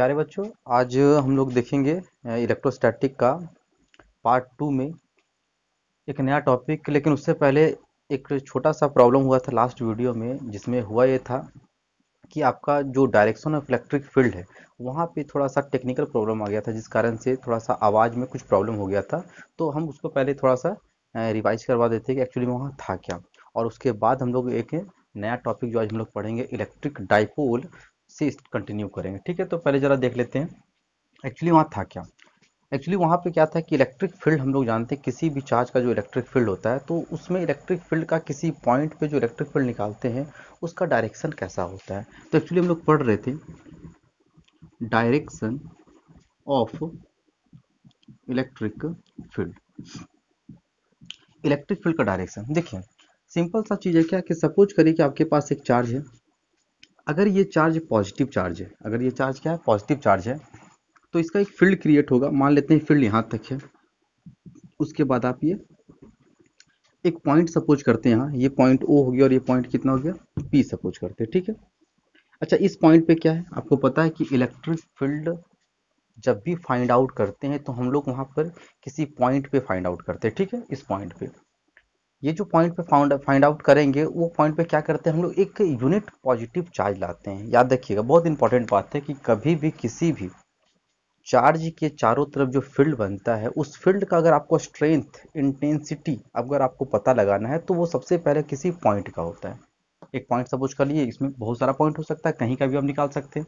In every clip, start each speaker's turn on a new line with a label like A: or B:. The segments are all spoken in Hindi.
A: प्यारे बच्चों, आज हम लोग देखेंगे इलेक्ट्रोस्टैटिक का पार्ट टू में एक नया टॉपिक लेकिन उससे पहले एक छोटा सा प्रॉब्लम हुआ था लास्ट वीडियो में, जिसमें हुआ ये था कि आपका जो डायरेक्शन ऑफ़ इलेक्ट्रिक फ़ील्ड है, वहाँ पे थोड़ा सा टेक्निकल प्रॉब्लम आ गया था, जिस कारण से थोड़ा सा आवाज़ में कुछ प्रॉब्लम हो गया था। तो हम उसको पहले थोड़ा सा रिवाइज करवा देते कि एक्चुअली वहाँ था क्या। और उसके बाद हम लोग एक नया टॉपिक जो आज हम लोग पढ़ेंगे इलेक्ट्रिक डाइपोल से कंटिन्यू करेंगे। ठीक है तो पहले ज़रा देख लेते हैं। एक्चुअली वहाँ था क्या? एक्चुअली वहाँ पे क्या था कि इलेक्ट्रिक फ़ील्ड हम लोग जानते हैं, किसी भी चार्ज का जो इलेक्ट्रिक फ़ील्ड होता है तो उसमें इलेक्ट्रिक फ़ील्ड का किसी पॉइंट पे जो इलेक्ट्रिक फ़ील्ड निकालते हैं, उसका डायरेक्शन कैसा होता है? तो एक्चुअली हम लोग पढ़ रहे थे direction of electric field electric field का डायरेक्शन देखिए सिंपल सा चीज़ है क्या कि सपोज़ करिए कि आपके पास एक चार्ज है। अगर ये चार्ज पॉजिटिव चार्ज है, अगर ये चार्ज क्या है, पॉजिटिव चार्ज है तो इसका एक फ़ील्ड क्रिएट होगा। मान लेते हैं फ़ील्ड यहाँ तक है। उसके बाद आप ये एक पॉइंट सपोज़ करते हैं यहाँ। ये पॉइंट ओ हो गया और ये पॉइंट कितना हो गया? पी सपोज़ करते हैं, ठीक है? अच्छा इस पॉइंट पे क्या है? आपको पता है कि इलेक्ट्रिक फ़ील्ड जब भी फाइंड आउट करते हैं तो हम लोग वहाँ पर किसी पॉइंट पे फाइंड आउट करते हैं, ठीक है? इस पॉइंट पे। ये जो पॉइंट पे फाउंड फाइंड आउट करेंगे, वो पॉइंट पे क्या करते हैं? हम लोग एक यूनिट पॉजिटिव चार्ज लाते हैं। याद रखिएगा, बहुत इंपॉर्टेंट बात है कि कभी भी किसी भी चार्ज के चारों तरफ़ जो फ़ील्ड बनता है, उस फ़ील्ड का अगर आपको स्ट्रेंथ इंटेंसिटी अगर आपको पता लगाना है तो वो सबसे पहले किसी पॉइंट का होता है। एक पॉइंट सपोज़ कर लिए इसमें बहुत सारा पॉइंट हो सकता है, कहीं का भी आप निकाल सकते हैं।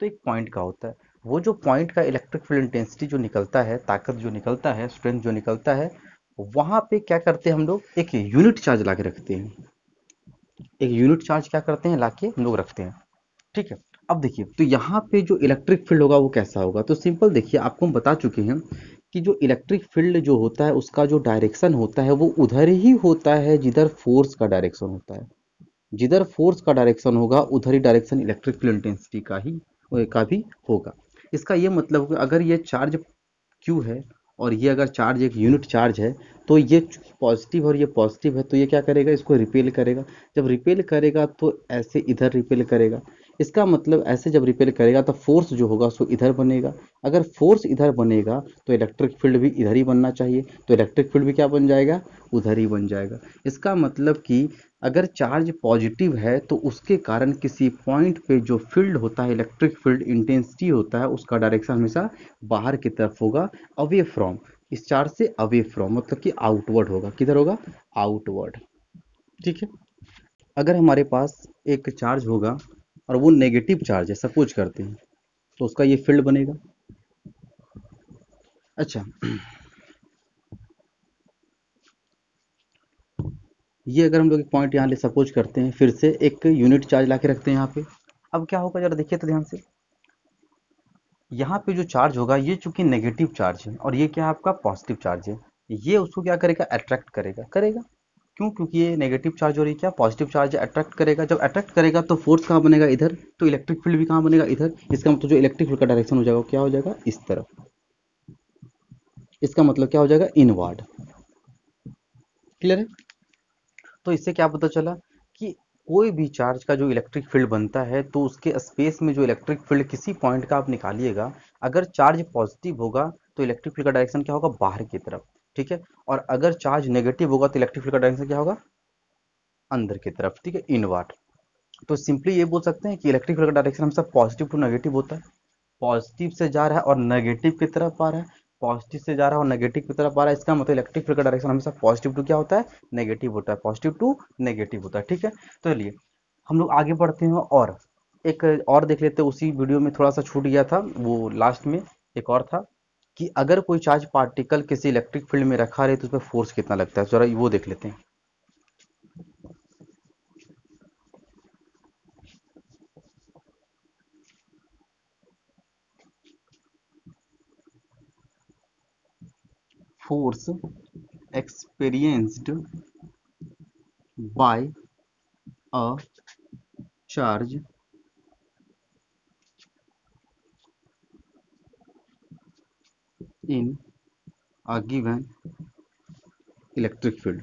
A: तो एक पॉइंट का होता है। वो जो पॉइंट का इलेक्ट्रिक फ़ील्ड इंटेंसिटी जो निकलता है, ताकत जो निकलता है स्ट्रेंथ जो निकलता है वहाँ पे क्या करते हैं हम लोग? एक यूनिट चार्ज ला के रखते हैं। एक यूनिट चार्ज क्या करते हैं? लाके हम लोग रखते हैं। ठीक है? अब देखिए तो यहाँ पे जो इलेक्ट्रिक फ़ील्ड होगा, वो कैसा होगा? तो सिंपल देखिए, आपको हम बता चुके हैं कि जो इलेक्ट्रिक फ़ील्ड जो होता है, उसका जो डायरेक्शन होता है, वो उधर ही होता है, जिधर फोर्स का डायरेक्शन होता है। जिधर फोर्स का डायरेक्शन होगा, उधर ही डायरेक्शन इलेक्ट्रिक फ़ील्ड इंटेंसिटी का ही, का भी होगा। इसका ये मतलब अगर ये चार्ज क्यू है और ये अगर चार्ज एक यूनिट चार्ज है तो ये पॉजिटिव और ये पॉजिटिव है तो ये क्या करेगा? इसको रिपेल करेगा। जब रिपेल करेगा तो ऐसे इधर रिपेल करेगा। इसका मतलब ऐसे जब रिपेल करेगा तो फोर्स जो होगा, सो इधर बनेगा। अगर फोर्स इधर बनेगा तो इलेक्ट्रिक फ़ील्ड भी इधर ही बनना चाहिए। तो इलेक्ट्रिक फ़ील्ड भी क्या बन जाएगा? उधर ही बन जाएगा। इसका मतलब कि अगर चार्ज पॉजिटिव है तो उसके कारण किसी पॉइंट पे जो फ़ील्ड होता है इलेक्ट्रिक फ़ील्ड इंटेंसिटी होता है, उसका डायरेक्शन हमेशा बाहर की तरफ़ होगा अवे फ्रॉम इस चार्ज से अवे फ्रॉम मतलब कि आउटवर्ड होगा। किधर होगा? आउटवर्ड ठीक है? अगर हमारे पास एक चार्ज होगा, और वो नेगेटिव चार्ज है सपोज़ करते हैं तो उसका ये फ़ील्ड बनेगा। अच्छा। ये अगर हम लोग एक पॉइंट यहाँ ले सपोज़ करते हैं, फिर से एक यूनिट चार्ज ला के रखते हैं यहाँ पे। अब क्या होगा, जरा देखिए तो ध्यान से। यहाँ पे जो चार्ज होगा, ये चूँकि नेगेटिव चार्ज है, और ये क्या आपका पॉजिटिव चार्ज है, ये उसको क्या करेगा? अट्रैक्ट करेगा। करेगा? क्यों? क्योंकि ये नेगेटिव चार्ज हो रही क्या? पॉजिटिव चार्ज अट्रैक्ट करेगा। जब अट्रैक्ट करेगा तो फोर्स कहाँ बनेगा? इधर। तो इलेक्ट्रिक फ़ील्ड भी कहाँ बनेगा? इधर। इसका मतलब जो इलेक्ट्रिक फ़ील्ड का डायरेक्शन हो जाएगा क्या हो जाएगा? इस तरफ़। इसका मतलब क्या हो जाएगा? इनवर्ड क्लियर है? तो इससे क्या पता चला कि कोई भी चार्ज का जो इलेक्ट्रिक फ़ील्ड बनता है तो उसके स्पेस में जो इलेक्ट्रिक फ़ील्ड किसी पॉइंट का आप निकालिएगा, अगर चार्ज पॉजिटिव होगा तो इलेक्ट्रिक फ़ील्ड का डायरेक्शन क्या होगा? बाहर की तरफ़, ठीक है? और अगर चार्ज नेगेटिव होगा तो इलेक्ट्रिक फ़ील्ड का डायरेक्शन क्या होगा? अंदर की तरफ़, ठीक है? इनवर्ट तो सिंपली ये बोल सकते हैं कि इलेक्ट्रिक फ़ील्ड का डायरेक्शन हमेशा पॉजिटिव टू नेगेटिव होता है। पॉजिटिव से जा रहा है और नेगेटिव की तरफ़ आ रहा है। पॉजिटिव से जा रहा है और नेगेटिव की तरफ़ आ रहा है, इसका मतलब इलेक्ट्रिक फ़ील्ड का डायरेक्शन हमेशा पॉजिटिव टू क्या होता है? नेगेटिव होता है। पॉजिटिव टू नेगेटिव होता है, ठीक है? तो चलिए, हम लोग आगे बढ़ते हैं और एक और देख लेते हैं। उसी वीडियो में थोड़ा सा छूट गया था, वो लास्ट में एक और था कि अगर कोई चार्ज पार्टिकल किसी इलेक्ट्रिक फ़ील्ड में रखा रहे तो उस पर फोर्स कितना लगता है? जरा वो देख लेते हैं। Force experienced by a charge in a given electric field.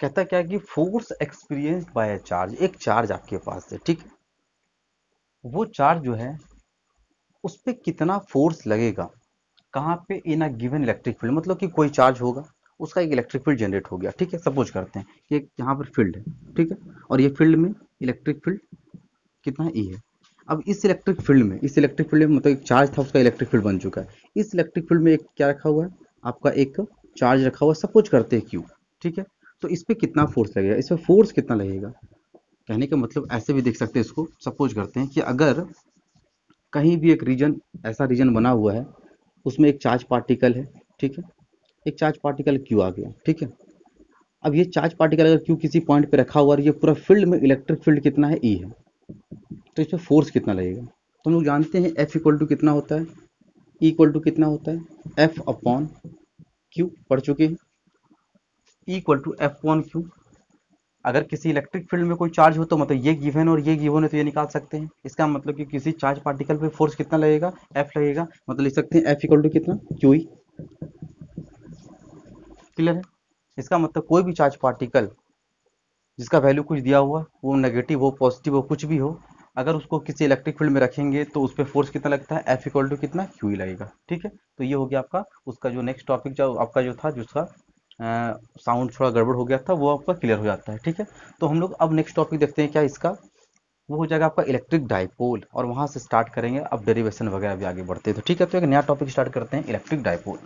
A: कहता क्या कि फोर्स एक्सपीरियंस बाय चार्ज एक चार्ज आपके पास है, ठीक वो चार्ज जो है उस पर कितना फोर्स लगेगा? कहाँ पे in a given electric field मतलब कि कोई चार्ज होगा, उसका एक इलेक्ट्रिक फ़ील्ड जनरेट हो गया। ठीक है सपोज़ करते हैं कि यहाँ पर फ़ील्ड है, ठीक है? और ये फ़ील्ड में इलेक्ट्रिक फ़ील्ड कितना ई है? अब इस इलेक्ट्रिक फ़ील्ड में, इस इलेक्ट्रिक फ़ील्ड में मतलब एक चार्ज था, उसका इलेक्ट्रिक फ़ील्ड बन चुका है। इस इलेक्ट्रिक फ़ील्ड में एक क्या रखा हुआ है? आपका एक चार्ज रखा हुआ सपोज़ करते हैं क्यू ठीक है? तो इस पर कितना फोर्स लगेगा? इस पर फोर्स कितना लगेगा? कहने का मतलब ऐसे भी देख सकते हैं इसको। सपोज़ करते हैं कि अगर कहीं भी एक रीजन ऐसा रीजन बना हुआ है, उसमें एक चार्ज पार्टिकल है, ठीक है? एक चार्ज पार्टिकल क्यू आ गया, ठीक है? अब ये चार्ज पार्टिकल अगर क्यू किसी पॉइंट पे रखा हुआ और ये पूरा फ़ील्ड में इलेक्ट्रिक फ़ील्ड कितना है? ई e है। तो इस पर फोर्स कितना लगेगा? तो हम लोग जानते हैं एफ़ इक्वल टू कितना होता है? ई इक्वल टू कितना होता है? एफ़ अपॉन क्यू पढ़ चुके हैं। Equal to F upon Q अगर किसी इलेक्ट्रिक फ़ील्ड में कोई चार्ज हो तो मतलब ये गिवन और ये गिवन है तो ये निकाल सकते हैं। इसका मतलब कि किसी चार्ज पार्टिकल पे फोर्स कितना लगेगा? एफ़ लगेगा। मतलब लिख सकते हैं एफ़ इक्वल टू कितना? क्यू क्लियर है? इसका मतलब कोई भी चार्ज पार्टिकल जिसका वैल्यू कुछ दिया हुआ, वो नेगेटिव हो पॉजिटिव हो कुछ भी हो, अगर उसको किसी इलेक्ट्रिक फ़ील्ड में रखेंगे तो उस पर फोर्स कितना लगता है? एफ़ इक्वल टू कितना? क्यू ही लगेगा। ठीक है? तो ये हो गया आपका, उसका जो नेक्स्ट टॉपिक जो आपका जो था जिसका साउंड थोड़ा गड़बड़ हो गया था, वो आपका क्लियर हो जाता है, ठीक है? तो हम लोग अब नेक्स्ट टॉपिक देखते हैं क्या इसका। वो हो जाएगा आपका इलेक्ट्रिक डाइपोल और वहाँ से स्टार्ट करेंगे अब डेरिवेशन वगैरह भी आगे बढ़ते हैं। तो ठीक है तो एक नया टॉपिक स्टार्ट करते हैं इलेक्ट्रिक डाइपोल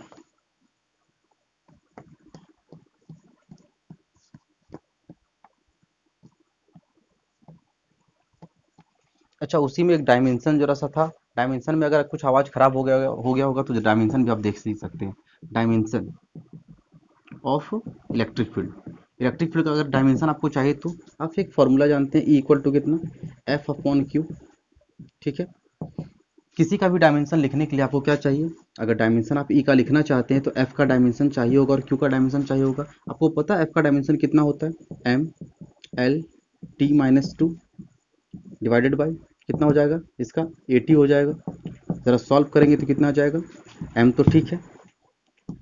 A: अच्छा उसी में एक डायमेंशन जरा सा था। डायमेंशन में अगर कुछ आवाज़ खराब हो गया हो गया होगा तो डायमेंशन भी आप देख ही सकते। हैं dimension of electric field electric field का अगर डायमेंशन आपको चाहिए तो आप एक फॉर्मूला जानते हैं इक्वल टू कितना? एफ़ अपॉन क्यू ठीक है? किसी का भी डायमेंशन लिखने के लिए आपको क्या चाहिए? अगर डायमेंशन आप ई का लिखना चाहते हैं तो एफ़ का डायमेंशन चाहिए होगा और क्यू का डायमेंशन चाहिए होगा। आपको पता है एफ़ का डायमेंशन कितना होता है? M L T minus two divided by कितना हो जाएगा? इसका एटी हो जाएगा। ज़रा सॉल्व करेंगे तो कितना आ जाएगा? एम तो ठीक है।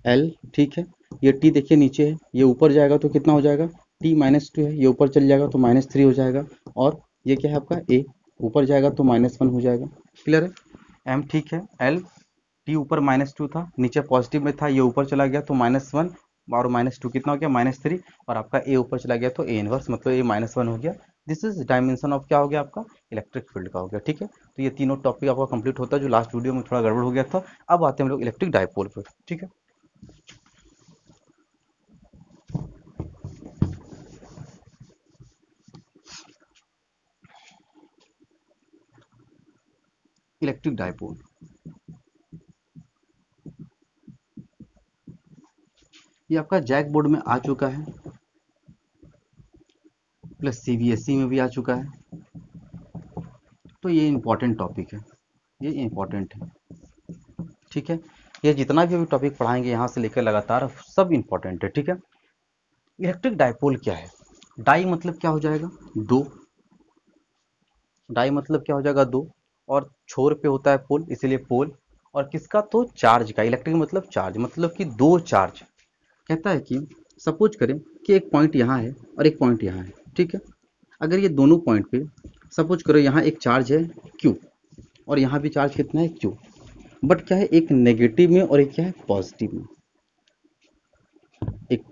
A: एल ठीक है। ये टी देखिए नीचे है, ये ऊपर जाएगा तो कितना हो जाएगा? टी माइनस टू है, ये ऊपर चल जाएगा तो माइनस थ्री हो जाएगा। और ये क्या है आपका? ए ऊपर जाएगा तो माइनस वन हो जाएगा। क्लियर है? एम ठीक है। एल टी ऊपर माइनस टू था, नीचे पॉजिटिव में था, ये ऊपर चला गया तो माइनस वन और माइनस टू कितना हो गया? माइनस थ्री और आपका ए ऊपर चला गया तो ए इनवर्स मतलब ए माइनस वन हो गया। दिस इज़ डायमेंशन ऑफ़ क्या हो गया आपका? इलेक्ट्रिक फ़ील्ड का हो गया, ठीक है? तो ये तीनों टॉपिक आपका कंप्लीट होता है, जो लास्ट वीडियो में थोड़ा गड़बड़ हो गया था। अब आते हैं हम लोग इलेक्ट्रिक डायपोल पर ठीक है? इलेक्ट्रिक डायपोल ये आपका जैक बोर्ड में आ चुका है प्लस सीबीएसई में भी आ चुका है। तो ये इंपॉर्टेंट टॉपिक है, ये इंपॉर्टेंट है, ठीक है? ये जितना भी अभी टॉपिक पढ़ाएँगे यहाँ से लेकर लगातार, सब इंपॉर्टेंट है, ठीक है? इलेक्ट्रिक डायपोल क्या है? डाई मतलब क्या हो जाएगा? दो। डाई मतलब क्या हो जाएगा? दो। और छोर पे होता है पोल, इसीलिए पोल। और किसका? तो चार्ज का, इलेक्ट्रिक मतलब चार्ज मतलब कि दो चार्ज। कहता है कि, सपोज़ करें कि एक पॉइंट यहाँ है और एक पॉइंट यहाँ है, ठीक है? अगर ये दोनों पॉइंट पे, सपोज़ करो यहाँ एक चार्ज है क्यू और यहाँ भी चार्ज कितना है क्यू बट क्या है, एक नेगेटिव में और एक क्या है पॉजिटिव में। एक,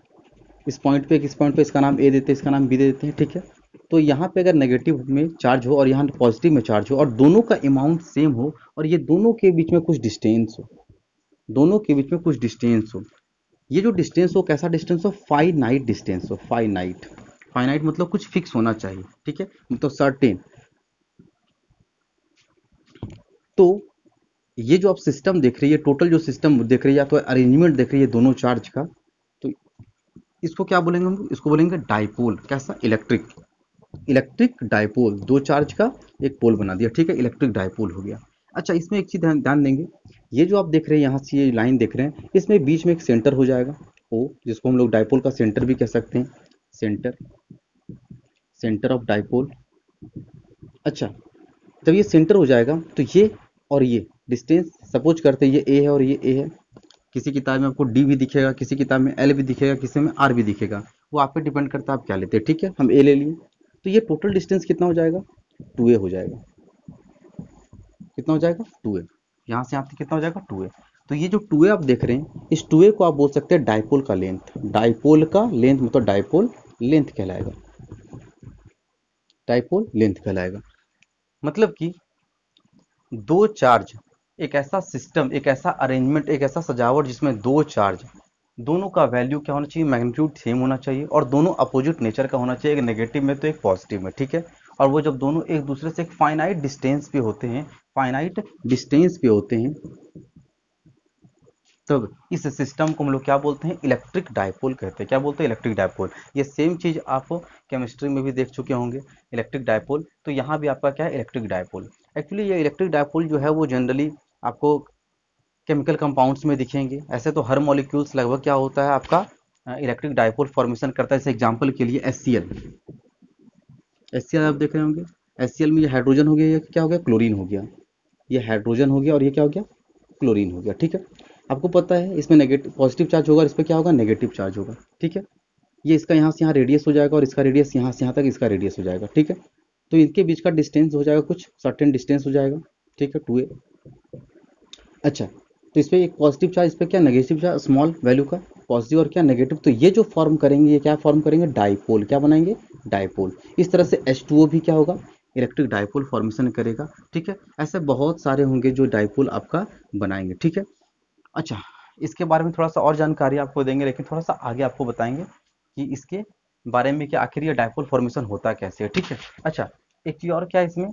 A: इस पॉइंट पे एक इस पॉइंट पे, इसका नाम ए देते हैं, इसका नाम बी दे देते हैं, ठीक है? तो यहाँ पे अगर नेगेटिव में चार्ज हो और यहाँ पॉजिटिव में चार्ज हो और दोनों का अमाउंट सेम हो और ये दोनों के बीच में कुछ डिस्टेंस हो, दोनों के बीच में कुछ डिस्टेंस हो, ये जो डिस्टेंस हो, कैसा डिस्टेंस हो? फाइनाइट डिस्टेंस हो फाइनाइट फाइनाइट मतलब कुछ फिक्स होना चाहिए, ठीक है? मतलब सर्टेन तो ये जो आप सिस्टम देख रही है टोटल जो सिस्टम देख रही है तो अरेंजमेंट देख रही है दोनों चार्ज का तो इसको क्या बोलेंगे हम? इसको बोलेंगे डाइपोल कैसा? इलेक्ट्रिक इलेक्ट्रिक डायपोल, दो चार्ज का एक पोल बना दिया, ठीक है? इलेक्ट्रिक डाइपोल हो गया। अच्छा इसमें एक चीज़ ध्यान देंगे। ये जो आप देख रहे हैं, यहाँ से ये लाइन देख रहे हैं, इसमें बीच में एक सेंटर हो जाएगा। ओ, जिसको हम लोग डाइपोल का सेंटर भी कह सकते हैं। सेंटर सेंटर ऑफ़ डाइपोल अच्छा जब ये सेंटर हो जाएगा तो ये और ये, डिस्टेंस, सपोज़ करते हैं, ये ए है और ये ए है। किसी किताब में आपको डी भी दिखेगा, किसी किताब में एल भी दिखेगा, किसी में आर भी दिखेगा। वो आप पे डिपेंड करता है, आप क्या लेते हैं, ठीक है? हम ए ले लिए। तो ये टोटल डिस्टेंस कितना हो जाएगा? टू ए हो जाएगा। कितना हो जाएगा? टू ए यहाँ से यहाँ तक कितना हो जाएगा? टू ए तो ये जो टू ए आप देख रहे हैं, इस टू ए को आप बोल सकते हैं डाइपोल का लेंथ डाइपोल का लेंथ मतलब डाइपोल लेंथ कहलाएगा। डायपोल लेंथ कहलाएगा। मतलब कि दो चार्ज एक ऐसा सिस्टम एक ऐसा अरेंजमेंट एक ऐसा सजावट जिसमें दो चार्ज दोनों का वैल्यू क्या होना चाहिए? मैग्नीट्यूड सेम होना चाहिए और दोनों अपोजिट नेचर का होना चाहिए। एक नेगेटिव में तो एक पॉजिटिव में, ठीक है? और वो जब दोनों एक दूसरे से एक फाइनाइट डिस्टेंस पे होते हैं फाइनाइट डिस्टेंस पे होते हैं तब इस सिस्टम को हम लोग क्या बोलते हैं? इलेक्ट्रिक डायपोल कहते हैं। क्या बोलते हैं? इलेक्ट्रिक डायपोल ये सेम चीज़ आप केमिस्ट्री में भी देख चुके होंगे। इलेक्ट्रिक डायपोल तो यहाँ भी आपका क्या है? इलेक्ट्रिक डायपोल एक्चुअली ये इलेक्ट्रिक डायपोल जो है, वो जनरली आपको केमिकल कंपाउंड्स में दिखेंगे। ऐसे तो हर मॉलिक्यूल्स लगभग क्या होता है, आपका इलेक्ट्रिक डायपोल फॉर्मेशन करता है। जैसे एग्ज़ाम्पल के लिए S C L S C L आप देख रहे होंगे। एस सी एल में ये हाइड्रोजन हो गया, ये क्या हो गया? क्लोरीन हो गया। ये हाइड्रोजन हो गया और ये क्या हो गया? क्लोरीन हो गया, ठीक है? आपको पता है, इसमें नेगेटिव पॉजिटिव चार्ज होगा इस पर क्या होगा? नेगेटिव चार्ज होगा, ठीक है? ये इसका यहाँ से यहाँ रेडियस हो जाएगा और इसका रेडियस यहाँ से यहाँ तक इसका रेडियस हो जाएगा, ठीक है? तो इनके बीच का डिस्टेंस हो जाएगा कुछ सर्टेन डिस्टेंस हो जाएगा, ठीक है? टू ए अच्छा तो इस पर एक पॉजिटिव चार्ज इस पर क्या नेगेटिव चार्ज स्मॉल वैल्यू का पॉजिटिव और क्या नेगेटिव तो ये जो फॉर्म करेंगे, ये क्या फॉर्म करेंगे? डाइपोल क्या बनाएँगे? डाइपोल इस तरह से एच भी क्या होगा? इलेक्ट्रिक डाइपोल फॉर्मेशन करेगा, ठीक है? ऐसे बहुत सारे होंगे जो डाइपोल आपका बनाएँगे, ठीक है? अच्छा इसके बारे में थोड़ा सा और जानकारी आपको देंगे, लेकिन थोड़ा सा आगे आपको बताएँगे कि इसके बारे में कि आखिर ये डाइपोल फॉर्मेशन होता कैसे है, ठीक है? अच्छा एक चीज़ और क्या है इसमें?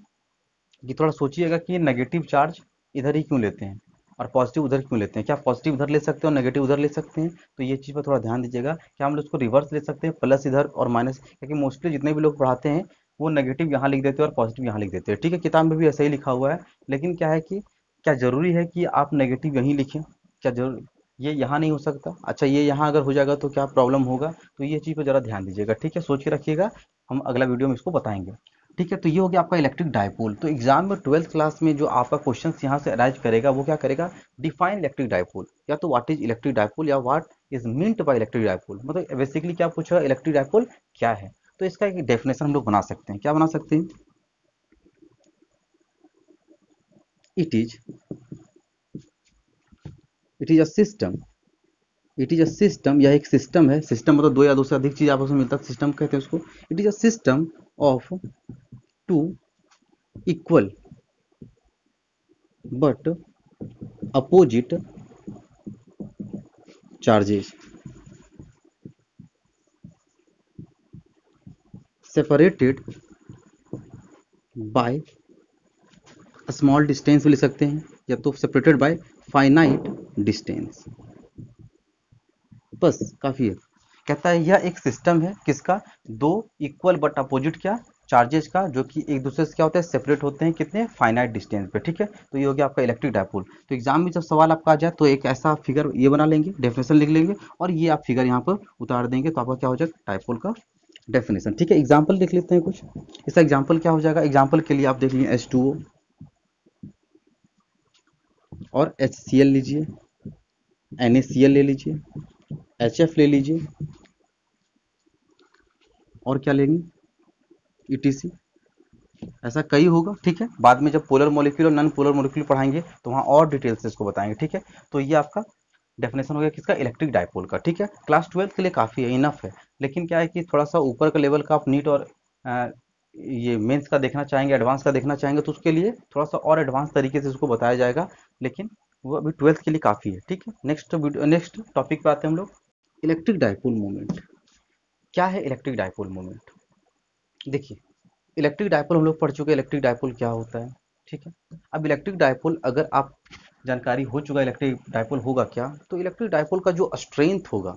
A: कि थोड़ा सोचिएगा कि नेगेटिव चार्ज इधर ही क्यों लेते हैं? और पॉजिटिव उधर क्यों लेते हैं? क्या पॉजिटिव उधर ले सकते हैं और नेगेटिव उधर ले सकते हैं? तो ये चीज़ पर थोड़ा ध्यान दीजिएगा। क्या हम लोग उसको रिवर्स ले सकते हैं? प्लस इधर और माइनस क्योंकि मोस्टली जितने भी लोग पढ़ाते हैं, वो नेगेटिव यहाँ लिख देते हैं और पॉजिटिव यहाँ लिख देते हैं। ठीक है, किताब में भी ऐसा ही लिखा हुआ है, लेकिन क्या है कि, क्या ज़रूरी है कि आप नेगेटिव यहीं लिखें? क्या ज़रूर, ये यहाँ नहीं हो सकता? अच्छा ये यहाँ अगर हो जाएगा तो क्या प्रॉब्लम होगा? तो ये चीज़ पर ज़रा ध्यान दीजिएगा। ठीक है, सोच के रखिएगा। हम अगला वीडियो में इसको बताएँगे। ठीक है तो ये हो गया आपका इलेक्ट्रिक डायपोल तो एग्ज़ाम में ट्वेल्थ क्लास में जो आपका क्वेश्चन यहाँ से अराइज करेगा, वो क्या करेगा? डिफाइन इलेक्ट्रिक डायपोल या तो व्हाट इज़ इलेक्ट्रिक डायपोल या what is meant by electric dipole मतलब बेसिकली क्या पूछा इलेक्ट्रिक डायपोल क्या है? तो इसका एक डेफिनेशन हम लोग बना सकते हैं। क्या बना सकते हैं? It is it is a system it is a system यह एक सिस्टम है। सिस्टम मतलब दो या दो से अधिक चीज़ आपस में मिलता है सिस्टम कहते हैं उसको। It is a system of two equal but opposite charges separated by small distance भी ले सकते हैं, या तो सेपरेटेड बाय फाइनाइट डिस्टेंस बस, काफ़ी है। कहता है, यह एक सिस्टम है, किसका? दो इक्वल बट अपोजिट क्या? चार्जेस का, जो कि एक दूसरे से क्या होता है सेपरेट होते हैं कितने? फाइनाइट डिस्टेंस पे, ठीक है? तो ये हो गया आपका इलेक्ट्रिक डायपोल तो एग्ज़ाम में जब सवाल आपका आ जाए तो एक ऐसा फिगर ये बना लेंगे डेफिनेशन लिख लेंगे, और ये आप फिगर यहाँ पर उतार देंगे तो आपका क्या हो जाएगा? डायपोल का डेफिनेशन ठीक है? एग्ज़ाम्पल लिख लेते हैं कुछ। इसका एग्ज़ाम्पल क्या हो जाएगा? एग्ज़ाम्पल के लिए आप देख लीजिए टू और एच लीजिए एन ले लीजिए एच एफ़ ले लीजिए, और क्या लेंगे? ईटीसी ऐसा कई होगा ठीक है? बाद में जब पोलर मोलिक्यूल और नॉन पोलर मोलिक्यूल पढ़ाएँगे तो वहाँ और डिटेल से इसको बताएँगे ठीक है? तो ये आपका डेफिनेशन हो गया किसका? इलेक्ट्रिक डायपोल का ठीक है? क्लास ट्वेल्थ के लिए काफ़ी है इनफ है। लेकिन क्या है कि थोड़ा सा ऊपर का लेवल का आप नीट और आ, ये मेंस का देखना चाहेंगे एडवांस का देखना चाहेंगे तो उसके लिए थोड़ा सा और एडवांस तरीके से उसको बताया जाएगा। लेकिन वो अभी ट्वेल्थ के लिए काफ़ी है ठीक है? नेक्स्ट नेक्स्ट टॉपिक पे आते हैं हम लोग। इलेक्ट्रिक डायपोल मोमेंट क्या है इलेक्ट्रिक डायपोल मोमेंट देखिए इलेक्ट्रिक डायपोल हम लोग पढ़ चुके हैं इलेक्ट्रिक डायपोल क्या होता है, ठीक है? अब इलेक्ट्रिक डायपोल अगर आप जानकारी हो चुका इलेक्ट्रिक डायपोल होगा क्या तो इलेक्ट्रिक डायपोल का जो स्ट्रेंथ होगा,